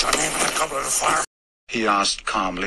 you put your name in that goblet of fire? He asked calmly.